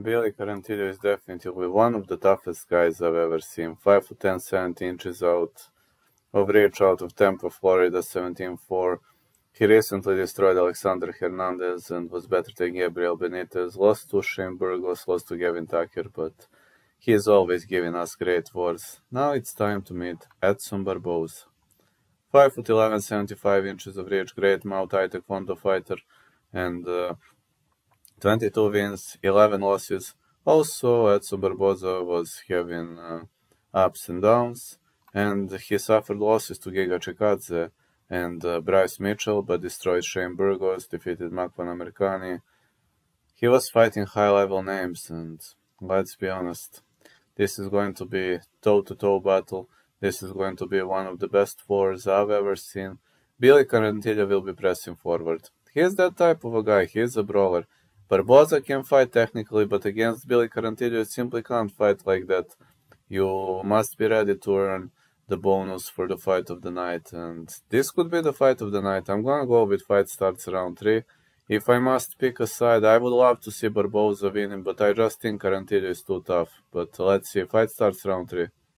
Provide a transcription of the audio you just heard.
Billy Quarantillo is definitely one of the toughest guys I've ever seen. 5 foot 10, 70 inches out of reach out of Tampa, Florida, 17-4. He recently destroyed Alexander Hernandez and was better than Gabriel Benitez. Lost to Shane Burgos, lost to Gavin Tucker, but he is always giving us great wars. Now it's time to meet Edson Barboza. 5 foot 11, 75 inches of reach, great mouth, high taekwondo fighter, and uh, 22 wins, 11 losses. Also, Edson Barboza was having uh, ups and downs, and he suffered losses to Giga Chikadze and uh, Bryce Mitchell, but destroyed Shane Burgos, defeated Makwan Amirkhani. He was fighting high level names, and let's be honest, this is going to be toe to toe battle. This is going to be one of the best wars I've ever seen. Billy Quarantillo will be pressing forward. He's that type of a guy, he's a brawler. Barboza can fight technically, but against Billy Quarantillo, you simply can't fight like that. You must be ready to earn the bonus for the fight of the night, and this could be the fight of the night. I'm gonna go with fight starts round 3. If I must pick a side, I would love to see Barboza winning, but I just think Quarantillo is too tough. But let's see, fight starts round 3.